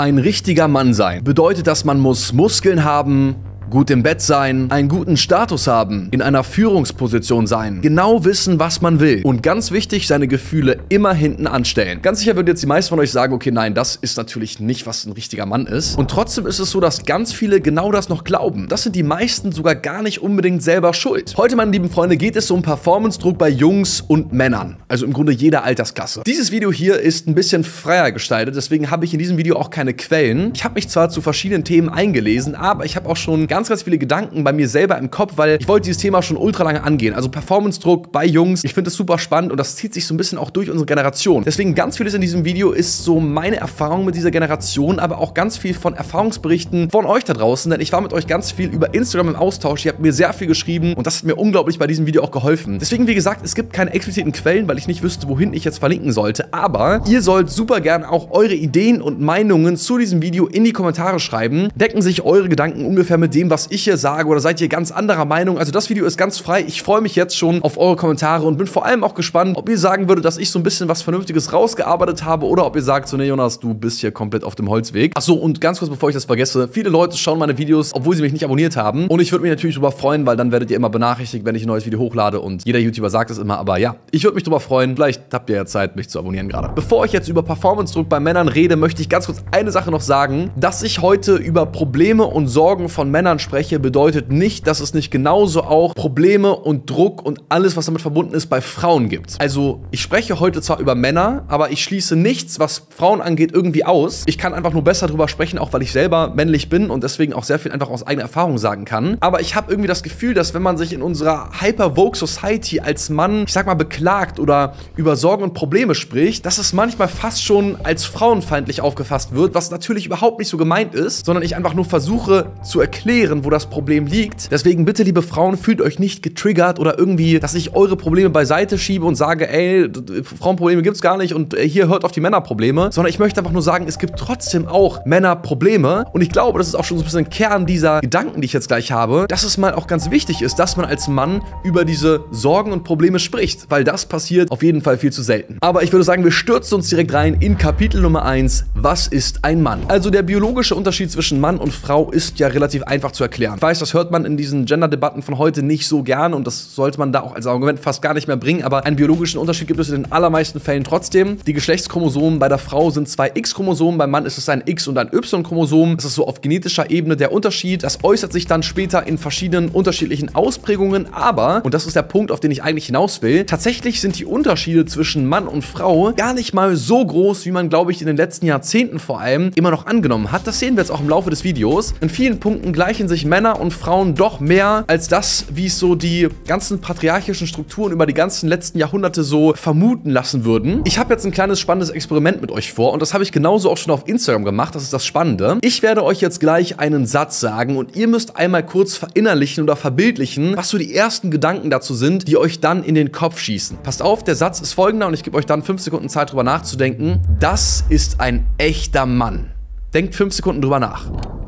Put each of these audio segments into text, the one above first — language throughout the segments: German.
Ein richtiger Mann sein. Bedeutet, dass man muss Muskeln haben, gut im Bett sein, einen guten Status haben, in einer Führungsposition sein, genau wissen, was man will und ganz wichtig, seine Gefühle immer hinten anstellen. Ganz sicher würden jetzt die meisten von euch sagen, okay, nein, das ist natürlich nicht, was ein richtiger Mann ist. Und trotzdem ist es so, dass ganz viele genau das noch glauben. Das sind die meisten sogar gar nicht unbedingt selber schuld. Heute, meine lieben Freunde, geht es um Performance-Druck bei Jungs und Männern. Also im Grunde jeder Altersklasse. Dieses Video hier ist ein bisschen freier gestaltet, deswegen habe ich in diesem Video auch keine Quellen. Ich habe mich zwar zu verschiedenen Themen eingelesen, aber ich habe auch schon ganz ganz, ganz viele Gedanken bei mir selber im Kopf, weil ich wollte dieses Thema schon ultra lange angehen. Also Performance-Druck bei Jungs. Ich finde es super spannend und das zieht sich so ein bisschen auch durch unsere Generation. Deswegen ganz vieles in diesem Video ist so meine Erfahrung mit dieser Generation, aber auch ganz viel von Erfahrungsberichten von euch da draußen, denn ich war mit euch ganz viel über Instagram im Austausch. Ihr habt mir sehr viel geschrieben und das hat mir unglaublich bei diesem Video auch geholfen. Deswegen, wie gesagt, es gibt keine expliziten Quellen, weil ich nicht wüsste, wohin ich jetzt verlinken sollte. Aber ihr sollt super gern auch eure Ideen und Meinungen zu diesem Video in die Kommentare schreiben. Decken sich eure Gedanken ungefähr mit dem, was ich hier sage oder seid ihr ganz anderer Meinung? Also das Video ist ganz frei. Ich freue mich jetzt schon auf eure Kommentare und bin vor allem auch gespannt, ob ihr sagen würdet, dass ich so ein bisschen was Vernünftiges rausgearbeitet habe oder ob ihr sagt, so ne Jonas, du bist hier komplett auf dem Holzweg. Achso, und ganz kurz, bevor ich das vergesse, viele Leute schauen meine Videos, obwohl sie mich nicht abonniert haben. Und ich würde mich natürlich darüber freuen, weil dann werdet ihr immer benachrichtigt, wenn ich ein neues Video hochlade und jeder YouTuber sagt es immer, aber ja, ich würde mich darüber freuen. Vielleicht habt ihr ja Zeit, mich zu abonnieren gerade. Bevor ich jetzt über Performance-Druck bei Männern rede, möchte ich ganz kurz eine Sache noch sagen, dass ich heute über Probleme und Sorgen von Männern spreche, bedeutet nicht, dass es nicht genauso auch Probleme und Druck und alles, was damit verbunden ist, bei Frauen gibt. Also ich spreche heute zwar über Männer, aber ich schließe nichts, was Frauen angeht, irgendwie aus. Ich kann einfach nur besser darüber sprechen, auch weil ich selber männlich bin und deswegen auch sehr viel einfach aus eigener Erfahrung sagen kann. Aber ich habe irgendwie das Gefühl, dass wenn man sich in unserer Hyper-Vogue Society als Mann, ich sag mal, beklagt oder über Sorgen und Probleme spricht, dass es manchmal fast schon als frauenfeindlich aufgefasst wird, was natürlich überhaupt nicht so gemeint ist, sondern ich einfach nur versuche zu erklären, wo das Problem liegt. Deswegen bitte, liebe Frauen, fühlt euch nicht getriggert oder irgendwie, dass ich eure Probleme beiseite schiebe und sage, ey, Frauenprobleme gibt's gar nicht und äh, hier hört auf die Männerprobleme, sondern ich möchte einfach nur sagen, es gibt trotzdem auch Männerprobleme und ich glaube, das ist auch schon so ein bisschen Kern dieser Gedanken, die ich jetzt gleich habe, dass es mal auch ganz wichtig ist, dass man als Mann über diese Sorgen und Probleme spricht, weil das passiert auf jeden Fall viel zu selten. Aber ich würde sagen, wir stürzen uns direkt rein in Kapitel Nummer 1, was ist ein Mann? Also der biologische Unterschied zwischen Mann und Frau ist ja relativ einfach zu erklären. Ich weiß, das hört man in diesen Gender-Debatten von heute nicht so gern und das sollte man da auch als Argument fast gar nicht mehr bringen, aber einen biologischen Unterschied gibt es in den allermeisten Fällen trotzdem. Die Geschlechtschromosomen bei der Frau sind zwei X-Chromosomen, beim Mann ist es ein X- und ein Y-Chromosom. Das ist so auf genetischer Ebene der Unterschied. Das äußert sich dann später in verschiedenen unterschiedlichen Ausprägungen, aber, und das ist der Punkt, auf den ich eigentlich hinaus will, tatsächlich sind die Unterschiede zwischen Mann und Frau gar nicht mal so groß, wie man, glaube ich, in den letzten Jahrzehnten vor allem immer noch angenommen hat. Das sehen wir jetzt auch im Laufe des Videos. In vielen Punkten gleichen sich Männer und Frauen doch mehr als das, wie es so die ganzen patriarchischen Strukturen über die ganzen letzten Jahrhunderte so vermuten lassen würden. Ich habe jetzt ein kleines spannendes Experiment mit euch vor und das habe ich genauso auch schon auf Instagram gemacht. Das ist das Spannende. Ich werde euch jetzt gleich einen Satz sagen und ihr müsst einmal kurz verinnerlichen oder verbildlichen, was so die ersten Gedanken dazu sind, die euch dann in den Kopf schießen. Passt auf, der Satz ist folgender und ich gebe euch dann fünf Sekunden Zeit drüber nachzudenken. Das ist ein echter Mann. Denkt fünf Sekunden drüber nach.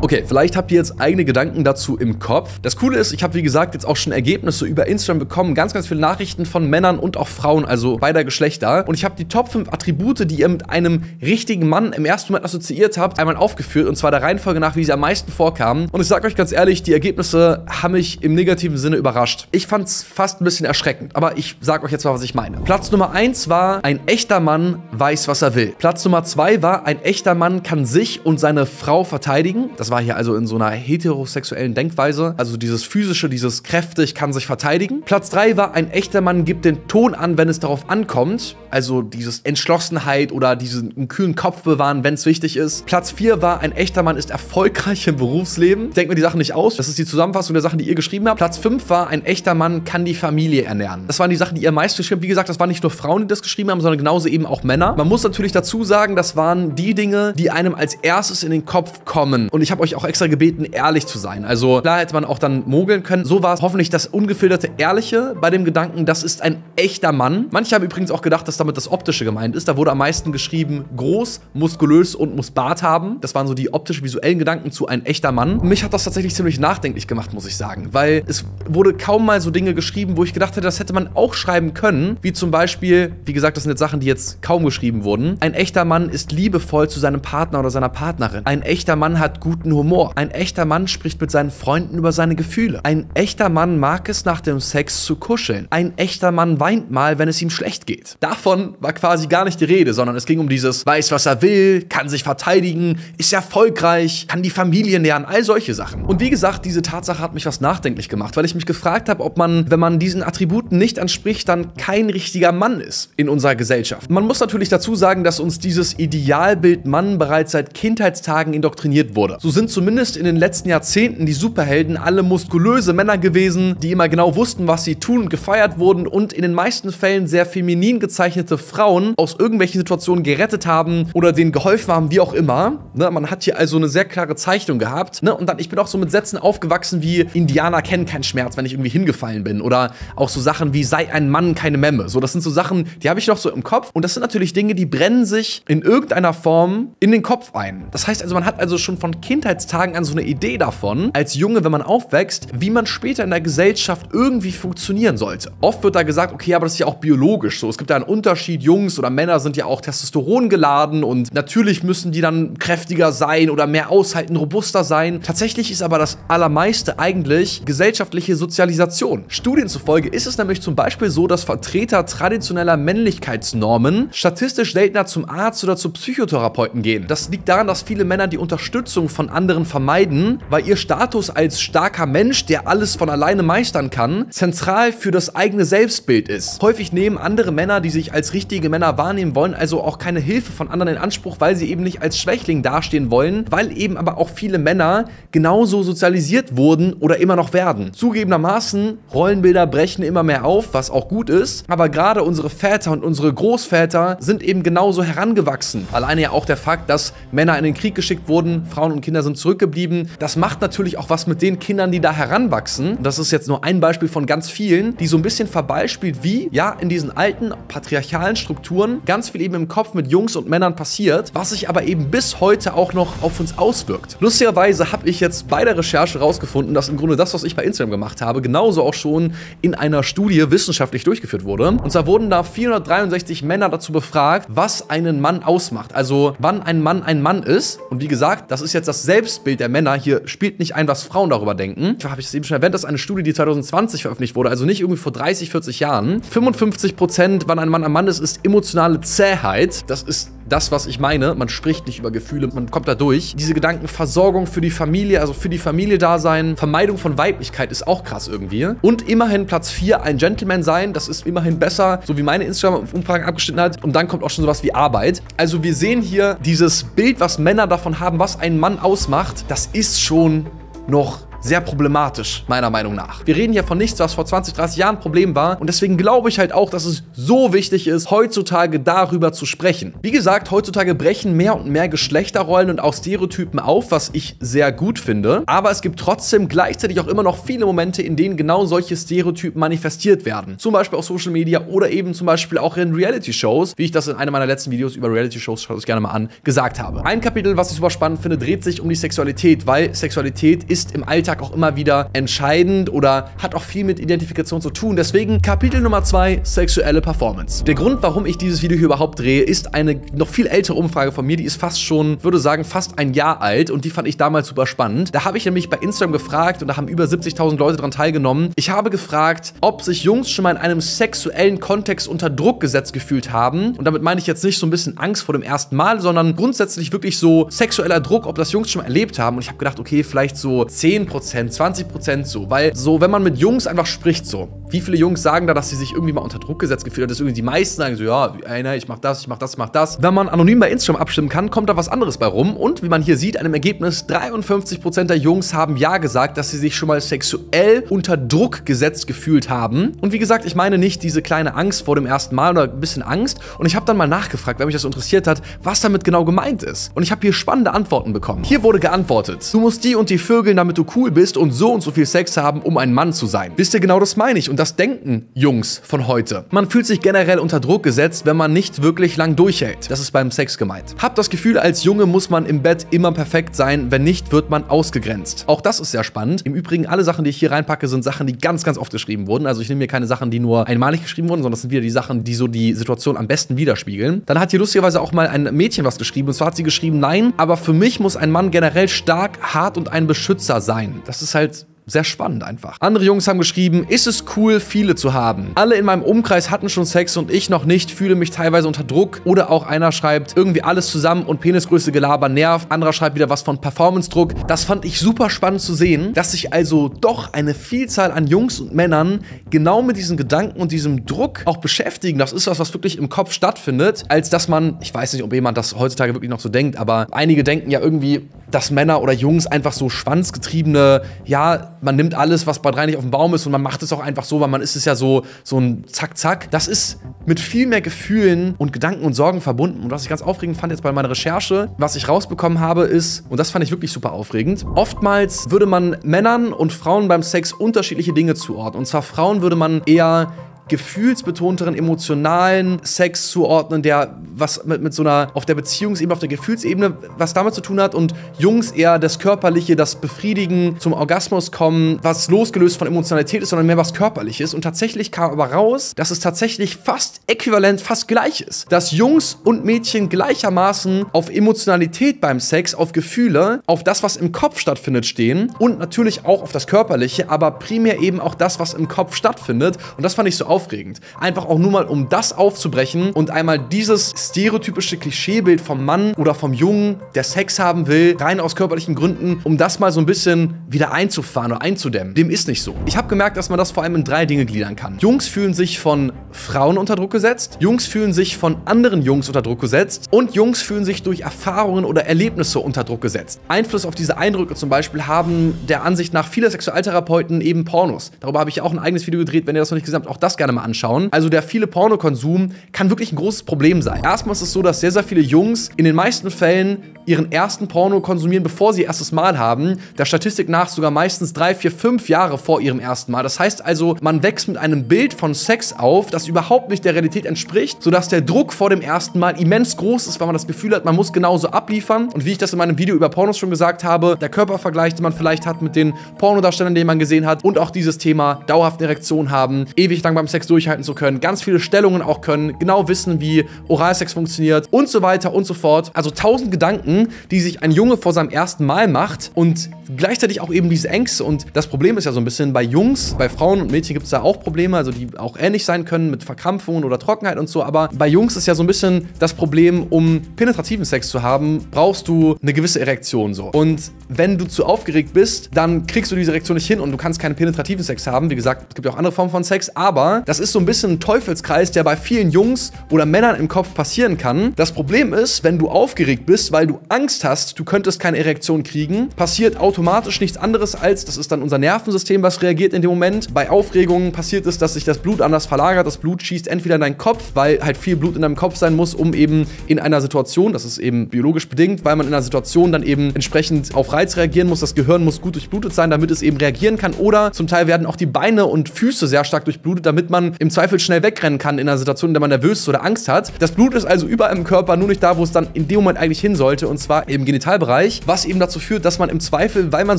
Okay, vielleicht habt ihr jetzt eigene Gedanken dazu im Kopf. Das Coole ist, ich habe wie gesagt jetzt auch schon Ergebnisse über Instagram bekommen, ganz, ganz viele Nachrichten von Männern und auch Frauen, also beider Geschlechter. Und ich habe die Top 5 Attribute, die ihr mit einem richtigen Mann im ersten Moment assoziiert habt, einmal aufgeführt und zwar der Reihenfolge nach, wie sie am meisten vorkamen. Und ich sage euch ganz ehrlich, die Ergebnisse haben mich im negativen Sinne überrascht. Ich fand es fast ein bisschen erschreckend, aber ich sage euch jetzt mal, was ich meine. Platz Nummer 1 war, ein echter Mann weiß, was er will. Platz Nummer 2 war, ein echter Mann kann sich und seine Frau verteidigen. Das war war hier also in so einer heterosexuellen Denkweise. Also dieses physische, dieses kräftig kann sich verteidigen. Platz 3 war, ein echter Mann gibt den Ton an, wenn es darauf ankommt. Also dieses Entschlossenheit oder diesen kühlen Kopf bewahren, wenn es wichtig ist. Platz 4 war, ein echter Mann ist erfolgreich im Berufsleben. Denkt mir die Sachen nicht aus. Das ist die Zusammenfassung der Sachen, die ihr geschrieben habt. Platz 5 war, ein echter Mann kann die Familie ernähren. Das waren die Sachen, die ihr meist geschrieben habt. Wie gesagt, das waren nicht nur Frauen, die das geschrieben haben, sondern genauso eben auch Männer. Man muss natürlich dazu sagen, das waren die Dinge, die einem als erstes in den Kopf kommen. Und ich habe euch auch extra gebeten, ehrlich zu sein. Also klar hätte man auch dann mogeln können. So war es hoffentlich das ungefilterte Ehrliche bei dem Gedanken, das ist ein echter Mann. Manche haben übrigens auch gedacht, dass damit das Optische gemeint ist. Da wurde am meisten geschrieben, groß, muskulös und muss Bart haben. Das waren so die optisch-visuellen Gedanken zu ein echter Mann. Mich hat das tatsächlich ziemlich nachdenklich gemacht, muss ich sagen. Weil es wurde kaum mal so Dinge geschrieben, wo ich gedacht hätte, das hätte man auch schreiben können. Wie zum Beispiel, wie gesagt, das sind jetzt Sachen, die jetzt kaum geschrieben wurden. Ein echter Mann ist liebevoll zu seinem Partner oder seiner Partnerin. Ein echter Mann hat guten Humor. Ein echter Mann spricht mit seinen Freunden über seine Gefühle. Ein echter Mann mag es nach dem Sex zu kuscheln. Ein echter Mann weint mal, wenn es ihm schlecht geht. Davon war quasi gar nicht die Rede, sondern es ging um dieses weiß, was er will, kann sich verteidigen, ist erfolgreich, kann die Familie nähern, all solche Sachen. Und wie gesagt, diese Tatsache hat mich was nachdenklich gemacht, weil ich mich gefragt habe, ob man, wenn man diesen Attributen nicht anspricht, dann kein richtiger Mann ist in unserer Gesellschaft. Man muss natürlich dazu sagen, dass uns dieses Idealbild Mann bereits seit Kindheitstagen indoktriniert wurde. So sind zumindest in den letzten Jahrzehnten die Superhelden alle muskulöse Männer gewesen, die immer genau wussten, was sie tun und gefeiert wurden und in den meisten Fällen sehr feminin gezeichnete Frauen aus irgendwelchen Situationen gerettet haben oder denen geholfen haben, wie auch immer. Ne, man hat hier also eine sehr klare Zeichnung gehabt. Ne, und dann, ich bin auch so mit Sätzen aufgewachsen wie Indianer kennen keinen Schmerz, wenn ich irgendwie hingefallen bin. Oder auch so Sachen wie sei ein Mann keine Memme. So, das sind so Sachen, die habe ich noch so im Kopf. Und das sind natürlich Dinge, die brennen sich in irgendeiner Form in den Kopf ein. Das heißt also, man hat also schon von Kindheitstagen an so eine Idee davon, als Junge, wenn man aufwächst, wie man später in der Gesellschaft irgendwie funktionieren sollte. Oft wird da gesagt, okay, aber das ist ja auch biologisch so. Es gibt ja einen Unterschied. Jungs oder Männer sind ja auch Testosteron geladen und natürlich müssen die dann kräftiger sein oder mehr aushalten, robuster sein. Tatsächlich ist aber das Allermeiste eigentlich gesellschaftliche Sozialisation. Studien zufolge ist es nämlich zum Beispiel so, dass Vertreter traditioneller Männlichkeitsnormen statistisch seltener zum Arzt oder zu Psychotherapeuten gehen. Das liegt daran, dass viele Männer die Unterstützung von anderen vermeiden, weil ihr Status als starker Mensch, der alles von alleine meistern kann, zentral für das eigene Selbstbild ist. Häufig nehmen andere Männer, die sich als richtige Männer wahrnehmen wollen, also auch keine Hilfe von anderen in Anspruch, weil sie eben nicht als Schwächling dastehen wollen, weil eben aber auch viele Männer genauso sozialisiert wurden oder immer noch werden. Zugegebenermaßen, Rollenbilder brechen immer mehr auf, was auch gut ist, aber gerade unsere Väter und unsere Großväter sind eben genauso herangewachsen. Alleine ja auch der Fakt, dass Männer in den Krieg geschickt wurden, Frauen und Kinder sind zurückgeblieben, das macht natürlich auch was mit den Kindern, die da heranwachsen. Das ist jetzt nur ein Beispiel von ganz vielen, die so ein bisschen verbeispielt, wie ja in diesen alten patriarchalen Strukturen ganz viel eben im Kopf mit Jungs und Männern passiert, was sich aber eben bis heute auch noch auf uns auswirkt. Lustigerweise habe ich jetzt bei der Recherche rausgefunden, dass im Grunde das, was ich bei Instagram gemacht habe, genauso auch schon in einer Studie wissenschaftlich durchgeführt wurde. Und zwar wurden da 463 Männer dazu befragt, was einen Mann ausmacht. Also wann ein Mann ein Mann ist. Und wie gesagt, das ist jetzt das Selbstbild der Männer. Hier spielt nicht ein, was Frauen darüber denken. Ich habe es eben schon erwähnt, dass eine Studie, die 2020 veröffentlicht wurde, also nicht irgendwie vor 30, 40 Jahren. 55 Prozent, wann ein Mann ein Mann ist, ist emotionale Zähheit. Das ist das, was ich meine. Man spricht nicht über Gefühle, man kommt da durch. Diese Gedanken Versorgung für die Familie, also für die Familie da sein. Vermeidung von Weiblichkeit ist auch krass irgendwie. Und immerhin Platz 4 ein Gentleman sein. Das ist immerhin besser, so wie meine Instagram-Umfrage abgeschnitten hat. Und dann kommt auch schon sowas wie Arbeit. Also wir sehen hier dieses Bild, was Männer davon haben, was ein Mann ausmacht. Das ist schon noch sehr problematisch, meiner Meinung nach. Wir reden hier von nichts, was vor 20, 30 Jahren ein Problem war. Und deswegen glaube ich halt auch, dass es so wichtig ist, heutzutage darüber zu sprechen. Wie gesagt, heutzutage brechen mehr und mehr Geschlechterrollen und auch Stereotypen auf, was ich sehr gut finde. Aber es gibt trotzdem gleichzeitig auch immer noch viele Momente, in denen genau solche Stereotypen manifestiert werden. Zum Beispiel auf Social Media oder eben zum Beispiel auch in Reality-Shows, wie ich das in einem meiner letzten Videos über Reality-Shows, schaut euch gerne mal an, gesagt habe. Ein Kapitel, was ich super spannend finde, dreht sich um die Sexualität, weil Sexualität ist im Alltag Alltag auch immer wieder entscheidend oder hat auch viel mit Identifikation zu tun. Deswegen Kapitel Nummer 2, sexuelle Performance. Der Grund, warum ich dieses Video hier überhaupt drehe, ist eine noch viel ältere Umfrage von mir, die ist fast schon, würde sagen, fast ein Jahr alt und die fand ich damals super spannend. Da habe ich nämlich bei Instagram gefragt und da haben über 70.000 Leute daran teilgenommen. Ich habe gefragt, ob sich Jungs schon mal in einem sexuellen Kontext unter Druck gesetzt gefühlt haben. Und damit meine ich jetzt nicht so ein bisschen Angst vor dem ersten Mal, sondern grundsätzlich wirklich so sexueller Druck, ob das Jungs schon mal erlebt haben. Und ich habe gedacht, okay, vielleicht so 10%, 20% so. Weil so, wenn man mit Jungs einfach spricht so, Wie viele Jungs sagen da, dass sie sich irgendwie mal unter Druck gesetzt gefühlt haben, dass irgendwie die meisten sagen so, ja, ey, ne, ich mach das, ich mach das, ich mach das. Wenn man anonym bei Instagram abstimmen kann, kommt da was anderes bei rum und wie man hier sieht, dem Ergebnis, 53% der Jungs haben ja gesagt, dass sie sich schon mal sexuell unter Druck gesetzt gefühlt haben. Und wie gesagt, ich meine nicht diese kleine Angst vor dem ersten Mal oder ein bisschen Angst. Und ich habe dann mal nachgefragt, weil mich das interessiert hat, was damit genau gemeint ist. Und ich habe hier spannende Antworten bekommen. Hier wurde geantwortet, du musst die und die Vögeln, damit du cool bist und so und so viel Sex haben, um ein Mann zu sein. Wisst ihr, genau das meine ich. Und das denken Jungs von heute. Man fühlt sich generell unter Druck gesetzt, wenn man nicht wirklich lang durchhält. Das ist beim Sex gemeint. Habt das Gefühl, als Junge muss man im Bett immer perfekt sein, wenn nicht, wird man ausgegrenzt. Auch das ist sehr spannend. Im Übrigen, alle Sachen, die ich hier reinpacke, sind Sachen, die ganz, ganz oft geschrieben wurden. Also ich nehme mir keine Sachen, die nur einmalig geschrieben wurden, sondern das sind wieder die Sachen, die so die Situation am besten widerspiegeln. Dann hat hier lustigerweise auch mal ein Mädchen was geschrieben. Und zwar hat sie geschrieben, nein, aber für mich muss ein Mann generell stark, hart und ein Beschützer sein. Das ist halt sehr spannend einfach. Andere Jungs haben geschrieben, ist es cool, viele zu haben. Alle in meinem Umkreis hatten schon Sex und ich noch nicht, fühle mich teilweise unter Druck. Oder auch einer schreibt, irgendwie alles zusammen und Penisgröße Gelaber nervt. Anderer schreibt wieder was von Performance-Druck. Das fand ich super spannend zu sehen, dass sich also doch eine Vielzahl an Jungs und Männern genau mit diesen Gedanken und diesem Druck auch beschäftigen. Das ist was, was wirklich im Kopf stattfindet, als dass man, ich weiß nicht, ob jemand das heutzutage wirklich noch so denkt, aber einige denken ja irgendwie, dass Männer oder Jungs einfach so schwanzgetriebene, ja, man nimmt alles, was bei drei nicht auf dem Baum ist und man macht es auch einfach so, weil man ist es ja so, so ein Zack-Zack. Das ist mit viel mehr Gefühlen und Gedanken und Sorgen verbunden. Und was ich ganz aufregend fand jetzt bei meiner Recherche, was ich rausbekommen habe, ist, und das fand ich wirklich super aufregend, oftmals würde man Männern und Frauen beim Sex unterschiedliche Dinge zuordnen. Und zwar Frauen würde man eher gefühlsbetonteren, emotionalen Sex zuordnen, der was mit, mit so einer, auf der Beziehungsebene, auf der Gefühlsebene, was damit zu tun hat und Jungs eher das Körperliche, das Befriedigen, zum Orgasmus kommen, was losgelöst von Emotionalität ist, sondern mehr was Körperliches. Und tatsächlich kam aber raus, dass es tatsächlich fast äquivalent, fast gleich ist. Dass Jungs und Mädchen gleichermaßen auf Emotionalität beim Sex, auf Gefühle, auf das, was im Kopf stattfindet, stehen und natürlich auch auf das Körperliche, aber primär eben auch das, was im Kopf stattfindet. Und das fand ich so aufregend. Einfach auch nur mal, um das aufzubrechen und einmal dieses stereotypische Klischeebild vom Mann oder vom Jungen, der Sex haben will, rein aus körperlichen Gründen, um das mal so ein bisschen wieder einzufahren oder einzudämmen. Dem ist nicht so. Ich habe gemerkt, dass man das vor allem in drei Dinge gliedern kann. Jungs fühlen sich von Frauen unter Druck gesetzt, Jungs fühlen sich von anderen Jungs unter Druck gesetzt und Jungs fühlen sich durch Erfahrungen oder Erlebnisse unter Druck gesetzt. Einfluss auf diese Eindrücke zum Beispiel haben der Ansicht nach viele Sexualtherapeuten eben Pornos. Darüber habe ich auch ein eigenes Video gedreht, wenn ihr das noch nicht gesehen habt, auch das gerne mal anschauen. Also der viele Pornokonsum kann wirklich ein großes Problem sein. Erstmal ist es so, dass sehr, sehr viele Jungs in den meisten Fällen ihren ersten Porno konsumieren, bevor sie ihr erstes Mal haben. Der Statistik nach sogar meistens drei, vier, fünf Jahre vor ihrem ersten Mal. Das heißt also, man wächst mit einem Bild von Sex auf, das überhaupt nicht der Realität entspricht, sodass der Druck vor dem ersten Mal immens groß ist, weil man das Gefühl hat, man muss genauso abliefern. Und wie ich das in meinem Video über Pornos schon gesagt habe, der Körpervergleich, den man vielleicht hat mit den Pornodarstellern, den man gesehen hat, und auch dieses Thema dauerhafte Erektion haben, ewig lang beim Sex durchhalten zu können, ganz viele Stellungen auch können, genau wissen, wie Oralsex funktioniert und so weiter und so fort. Also tausend Gedanken, die sich ein Junge vor seinem ersten Mal macht und gleichzeitig auch eben diese Ängste. Und das Problem ist ja so ein bisschen bei Jungs, bei Frauen und Mädchen gibt es da auch Probleme, also die auch ähnlich sein können mit Verkrampfungen oder Trockenheit und so. Aber bei Jungs ist ja so ein bisschen das Problem, um penetrativen Sex zu haben, brauchst du eine gewisse Erektion so. Und wenn du zu aufgeregt bist, dann kriegst du diese Erektion nicht hin und du kannst keinen penetrativen Sex haben. Wie gesagt, es gibt ja auch andere Formen von Sex, aber das ist so ein bisschen ein Teufelskreis, der bei vielen Jungs oder Männern im Kopf passieren kann. Das Problem ist, wenn du aufgeregt bist, weil du Angst hast, du könntest keine Erektion kriegen, passiert automatisch nichts anderes als, das ist dann unser Nervensystem, was reagiert in dem Moment. Bei Aufregungen passiert es, dass sich das Blut anders verlagert. Das Blut schießt entweder in deinen Kopf, weil halt viel Blut in deinem Kopf sein muss, um eben in einer Situation, das ist eben biologisch bedingt, weil man in einer Situation dann eben entsprechend auf Reiz reagieren muss. Das Gehirn muss gut durchblutet sein, damit es eben reagieren kann. Oder zum Teil werden auch die Beine und Füße sehr stark durchblutet, damit man im Zweifel schnell wegrennen kann in einer Situation, in der man nervös ist oder Angst hat. Das Blut ist also überall im Körper, nur nicht da, wo es dann in dem Moment eigentlich hin sollte, und zwar im Genitalbereich, was eben dazu führt, dass man im Zweifel, weil man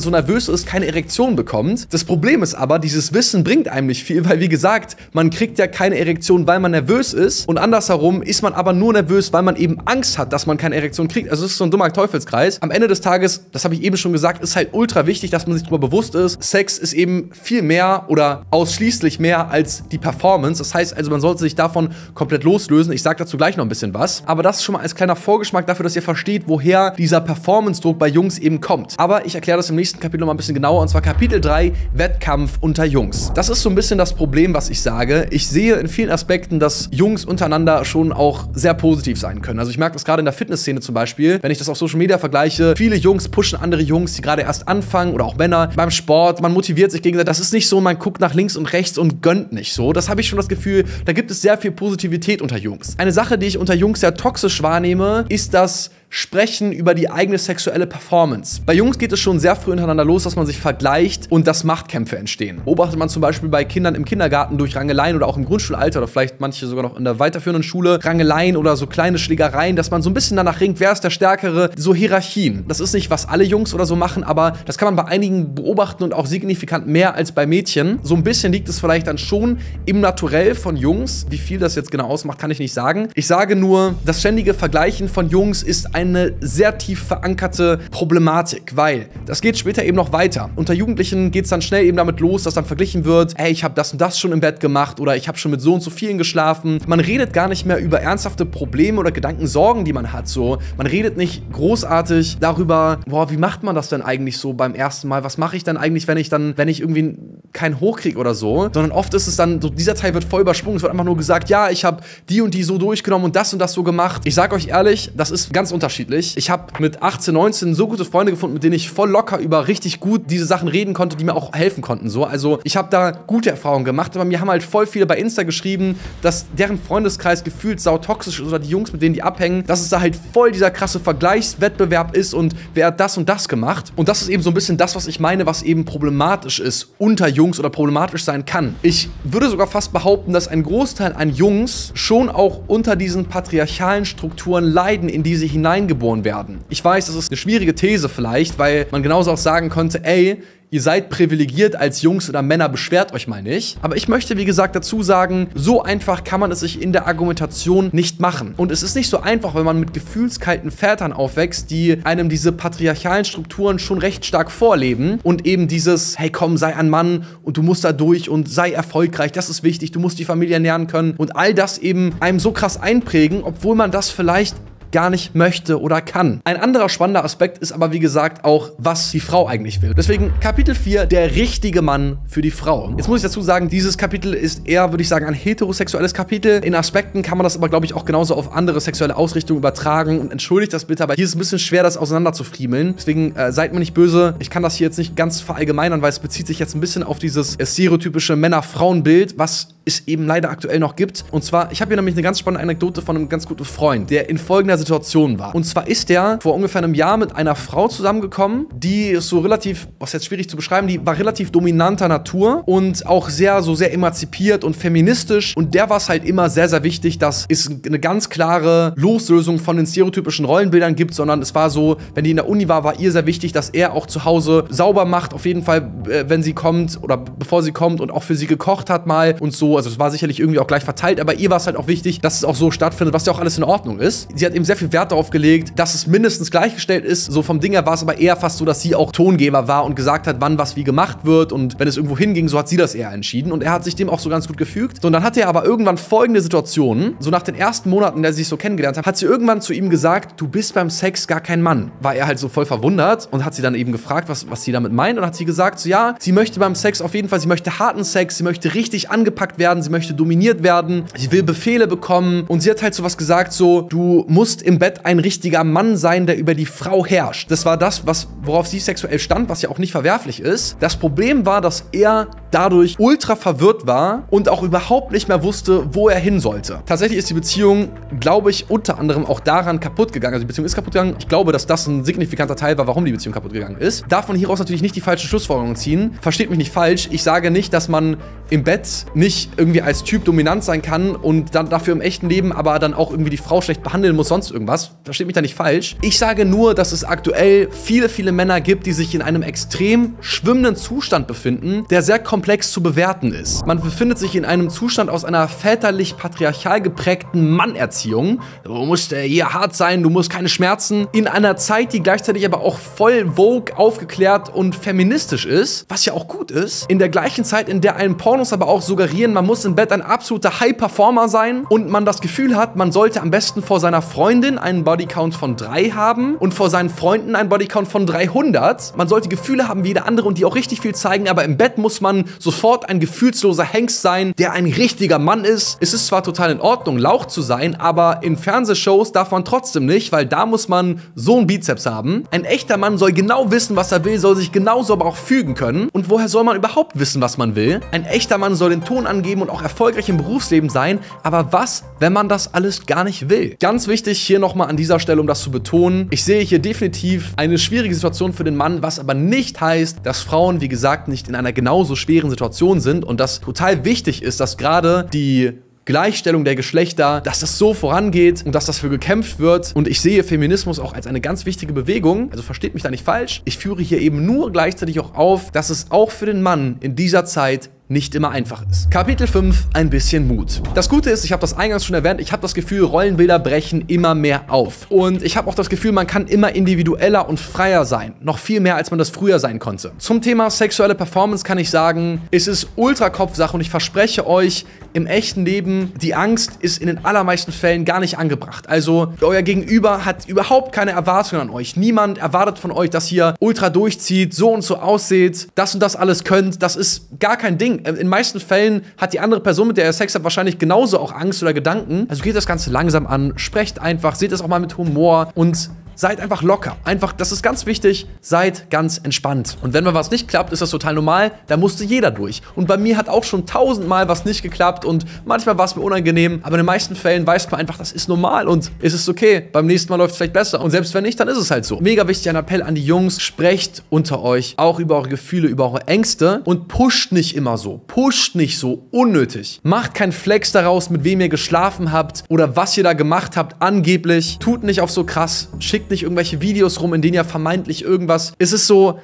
so nervös ist, keine Erektion bekommt. Das Problem ist aber, dieses Wissen bringt einem nicht viel, weil wie gesagt, man kriegt ja keine Erektion, weil man nervös ist und andersherum ist man aber nur nervös, weil man eben Angst hat, dass man keine Erektion kriegt. Also es ist so ein dummer Teufelskreis. Am Ende des Tages, das habe ich eben schon gesagt, ist halt ultra wichtig, dass man sich darüber bewusst ist, Sex ist eben viel mehr oder ausschließlich mehr als die Performance. Das heißt also, man sollte sich davon komplett loslösen. Ich sage dazu gleich noch ein bisschen was. Aber das schon mal als kleiner Vorgeschmack dafür, dass ihr versteht, woher woher dieser Performance-Druck bei Jungs eben kommt. Aber ich erkläre das im nächsten Kapitel noch mal ein bisschen genauer, und zwar Kapitel 3, Wettkampf unter Jungs. Das ist so ein bisschen das Problem, was ich sage. Ich sehe in vielen Aspekten, dass Jungs untereinander schon auch sehr positiv sein können. Also ich merke das gerade in der Fitnessszene zum Beispiel, wenn ich das auf Social Media vergleiche, viele Jungs pushen andere Jungs, die gerade erst anfangen oder auch Männer beim Sport, man motiviert sich gegenseitig. Das ist nicht so, man guckt nach links und rechts und gönnt nicht so. Das habe ich schon das Gefühl, da gibt es sehr viel Positivität unter Jungs. Eine Sache, die ich unter Jungs sehr toxisch wahrnehme, ist das sprechen über die eigene sexuelle Performance. Bei Jungs geht es schon sehr früh untereinander los, dass man sich vergleicht und dass Machtkämpfe entstehen. Beobachtet man zum Beispiel bei Kindern im Kindergarten durch Rangeleien oder auch im Grundschulalter oder vielleicht manche sogar noch in der weiterführenden Schule, Rangeleien oder so kleine Schlägereien, dass man so ein bisschen danach ringt, wer ist der Stärkere, so Hierarchien. Das ist nicht, was alle Jungs oder so machen, aber das kann man bei einigen beobachten und auch signifikant mehr als bei Mädchen. So ein bisschen liegt es vielleicht dann schon im Naturell von Jungs. Wie viel das jetzt genau ausmacht, kann ich nicht sagen. Ich sage nur, das ständige Vergleichen von Jungs ist eine sehr tief verankerte Problematik, weil das geht später eben noch weiter. Unter Jugendlichen geht es dann schnell eben damit los, dass dann verglichen wird, ey, ich habe das und das schon im Bett gemacht oder ich habe schon mit so und so vielen geschlafen. Man redet gar nicht mehr über ernsthafte Probleme oder Gedanken, Sorgen, die man hat. So, man redet nicht großartig darüber, boah, wie macht man das denn eigentlich so beim ersten Mal? Was mache ich dann eigentlich, wenn ich dann, wenn ich irgendwie keinen hochkriege oder so? Sondern oft ist es dann, so dieser Teil wird voll übersprungen. Es wird einfach nur gesagt, ja, ich habe die und die so durchgenommen und das und das so gemacht. Ich sage euch ehrlich, das ist ganz unterschiedlich unterschiedlich. Ich habe mit 18, 19 so gute Freunde gefunden, mit denen ich voll locker über richtig gut diese Sachen reden konnte, die mir auch helfen konnten. So, also ich habe da gute Erfahrungen gemacht, aber mir haben halt voll viele bei Insta geschrieben, dass deren Freundeskreis gefühlt sautoxisch ist oder die Jungs, mit denen die abhängen, dass es da halt voll dieser krasse Vergleichswettbewerb ist und wer hat das und das gemacht. Und das ist eben so ein bisschen das, was ich meine, was eben problematisch ist unter Jungs oder problematisch sein kann. Ich würde sogar fast behaupten, dass ein Großteil an Jungs schon auch unter diesen patriarchalen Strukturen leiden, in die sie hinein hineingeboren werden. Ich weiß, das ist eine schwierige These vielleicht, weil man genauso auch sagen könnte, ey, Ihr seid privilegiert als Jungs oder Männer, beschwert euch mal nicht. Aber ich möchte, wie gesagt, dazu sagen, so einfach kann man es sich in der Argumentation nicht machen. Und es ist nicht so einfach, wenn man mit gefühlskalten Vätern aufwächst, die einem diese patriarchalen Strukturen schon recht stark vorleben und eben dieses, hey komm, sei ein Mann und du musst da durch und sei erfolgreich, das ist wichtig, du musst die Familie ernähren können und all das eben einem so krass einprägen, obwohl man das vielleicht gar nicht möchte oder kann. Ein anderer spannender Aspekt ist aber, wie gesagt, auch, was die Frau eigentlich will. Deswegen Kapitel 4, der richtige Mann für die Frau. Jetzt muss ich dazu sagen, dieses Kapitel ist eher, würde ich sagen, ein heterosexuelles Kapitel. In Aspekten kann man das aber, glaube ich, auch genauso auf andere sexuelle Ausrichtungen übertragen. Und entschuldigt das bitte, aber hier ist es ein bisschen schwer, das auseinanderzufriemeln. Deswegen äh, seid mir nicht böse. Ich kann das hier jetzt nicht ganz verallgemeinern, weil es bezieht sich jetzt ein bisschen auf dieses stereotypische Männer-Frauen-Bild, was es eben leider aktuell noch gibt. Und zwar, ich habe hier nämlich eine ganz spannende Anekdote von einem ganz guten Freund, der in folgender Situation war. Und zwar ist er vor ungefähr einem Jahr mit einer Frau zusammengekommen, die ist so relativ, was jetzt schwierig zu beschreiben, die war relativ dominanter Natur und auch sehr, so sehr emanzipiert und feministisch. Und der war es halt immer sehr, sehr wichtig, dass es eine ganz klare Loslösung von den stereotypischen Rollenbildern gibt, sondern es war so, wenn die in der Uni war, war ihr sehr wichtig, dass er auch zu Hause sauber macht, auf jeden Fall, äh, wenn sie kommt oder bevor sie kommt und auch für sie gekocht hat mal und so also es war sicherlich irgendwie auch gleich verteilt, aber ihr war es halt auch wichtig, dass es auch so stattfindet, was ja auch alles in Ordnung ist. Sie hat eben sehr viel Wert darauf gelegt, dass es mindestens gleichgestellt ist. So vom Ding her war es aber eher fast so, dass sie auch Tongeber war und gesagt hat, wann was wie gemacht wird und wenn es irgendwo hinging, so hat sie das eher entschieden und er hat sich dem auch so ganz gut gefügt. So, und dann hatte er aber irgendwann folgende Situation, so nach den ersten Monaten, der sie sich so kennengelernt hat, hat sie irgendwann zu ihm gesagt, du bist beim Sex gar kein Mann. War er halt so voll verwundert und hat sie dann eben gefragt, was, was sie damit meint und hat sie gesagt, so ja, sie möchte beim Sex auf jeden Fall, sie möchte harten Sex, sie möchte richtig angepackt werden, sie möchte dominiert werden, sie will Befehle bekommen und sie hat halt sowas gesagt, so, du musst im Bett ein richtiger Mann sein, der über die Frau herrscht. Das war das, was, worauf sie sexuell stand, was ja auch nicht verwerflich ist. Das Problem war, dass er dadurch ultra verwirrt war und auch überhaupt nicht mehr wusste, wo er hin sollte. Tatsächlich ist die Beziehung, glaube ich, unter anderem auch daran kaputt gegangen. Also die Beziehung ist kaputt gegangen. Ich glaube, dass das ein signifikanter Teil war, warum die Beziehung kaputt gegangen ist. Davon hieraus natürlich nicht die falschen Schlussfolgerungen ziehen. Versteht mich nicht falsch. Ich sage nicht, dass man im Bett nicht irgendwie als Typ dominant sein kann und dann dafür im echten Leben aber dann auch irgendwie die Frau schlecht behandeln muss, sonst irgendwas. Versteht mich da nicht falsch. Ich sage nur, dass es aktuell viele, viele Männer gibt, die sich in einem extrem schwimmenden Zustand befinden, der sehr komplex komplex zu bewerten ist. Man befindet sich in einem Zustand aus einer väterlich-patriarchal geprägten Mannerziehung. Du musst äh, hier hart sein, du musst keine Schmerzen. In einer Zeit, die gleichzeitig aber auch voll vogue, aufgeklärt und feministisch ist, was ja auch gut ist. In der gleichen Zeit, in der einem Pornos aber auch suggerieren, man muss im Bett ein absoluter High-Performer sein und man das Gefühl hat, man sollte am besten vor seiner Freundin einen Bodycount von 3 haben und vor seinen Freunden einen Bodycount von 300. Man sollte Gefühle haben wie jeder andere und die auch richtig viel zeigen, aber im Bett muss man sofort ein gefühlsloser Hengst sein, der ein richtiger Mann ist. Es ist zwar total in Ordnung, Lauch zu sein, aber in Fernsehshows darf man trotzdem nicht, weil da muss man so einen Bizeps haben. Ein echter Mann soll genau wissen, was er will, soll sich genauso aber auch fügen können. Und woher soll man überhaupt wissen, was man will? Ein echter Mann soll den Ton angeben und auch erfolgreich im Berufsleben sein. Aber was, wenn man das alles gar nicht will? Ganz wichtig hier nochmal an dieser Stelle, um das zu betonen. Ich sehe hier definitiv eine schwierige Situation für den Mann, was aber nicht heißt, dass Frauen, wie gesagt, nicht in einer genauso schweren Situation sind und das total wichtig ist, dass gerade die Gleichstellung der Geschlechter, dass das so vorangeht und dass das für gekämpft wird. Und ich sehe Feminismus auch als eine ganz wichtige Bewegung. Also versteht mich da nicht falsch. Ich führe hier eben nur gleichzeitig auch auf, dass es auch für den Mann in dieser Zeit nicht immer einfach ist. Kapitel 5, ein bisschen Mut. Das Gute ist, ich habe das eingangs schon erwähnt, ich habe das Gefühl, Rollenbilder brechen immer mehr auf. Und ich habe auch das Gefühl, man kann immer individueller und freier sein. Noch viel mehr, als man das früher sein konnte. Zum Thema sexuelle Performance kann ich sagen, es ist Ultra-Kopfsache und ich verspreche euch, im echten Leben, die Angst ist in den allermeisten Fällen gar nicht angebracht. Also, euer Gegenüber hat überhaupt keine Erwartungen an euch. Niemand erwartet von euch, dass ihr ultra durchzieht, so und so ausseht, das und das alles könnt. Das ist gar kein Ding. In den meisten Fällen hat die andere Person, mit der ihr Sex habt, wahrscheinlich genauso auch Angst oder Gedanken. Also geht das Ganze langsam an, sprecht einfach, seht es auch mal mit Humor und seid einfach locker. Einfach, das ist ganz wichtig, seid ganz entspannt. Und wenn mal was nicht klappt, ist das total normal, da musste jeder durch. Und bei mir hat auch schon tausendmal was nicht geklappt und manchmal war es mir unangenehm, aber in den meisten Fällen weiß man einfach, das ist normal und es ist okay. Beim nächsten Mal läuft es vielleicht besser und selbst wenn nicht, dann ist es halt so. Mega wichtig ein Appell an die Jungs, sprecht unter euch auch über eure Gefühle, über eure Ängste und pusht nicht immer so. Pusht nicht so unnötig. Macht kein Flex daraus, mit wem ihr geschlafen habt oder was ihr da gemacht habt, angeblich. Tut nicht auf so krass. Schickt schickt nicht irgendwelche Videos rum, in denen ja vermeintlich irgendwas. Es ist so,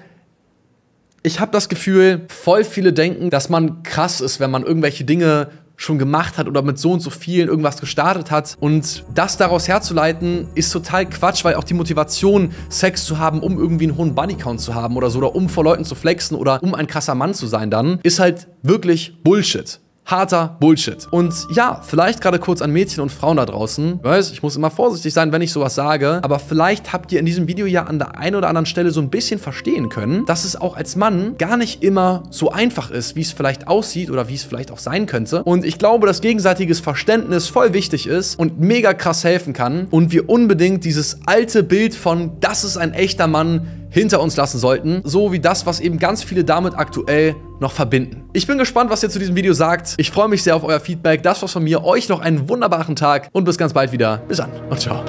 ich habe das Gefühl, voll viele denken, dass man krass ist, wenn man irgendwelche Dinge schon gemacht hat oder mit so und so vielen irgendwas gestartet hat. Und das daraus herzuleiten, ist total Quatsch, weil auch die Motivation, Sex zu haben, um irgendwie einen hohen Bodycount zu haben oder so, oder um vor Leuten zu flexen oder um ein krasser Mann zu sein dann, ist halt wirklich Bullshit harter Bullshit. Und ja, vielleicht gerade kurz an Mädchen und Frauen da draußen. Weiß, ich muss immer vorsichtig sein, wenn ich sowas sage. Aber vielleicht habt ihr in diesem Video ja an der einen oder anderen Stelle so ein bisschen verstehen können, dass es auch als Mann gar nicht immer so einfach ist, wie es vielleicht aussieht oder wie es vielleicht auch sein könnte. Und ich glaube, dass gegenseitiges Verständnis voll wichtig ist und mega krass helfen kann. Und wir unbedingt dieses alte Bild von, das ist ein echter Mann, hinter uns lassen sollten, so wie das, was eben ganz viele damit aktuell noch verbinden. Ich bin gespannt, was ihr zu diesem Video sagt. Ich freue mich sehr auf euer Feedback. Das war's von mir. Euch noch einen wunderbaren Tag und bis ganz bald wieder. Bis dann und ciao.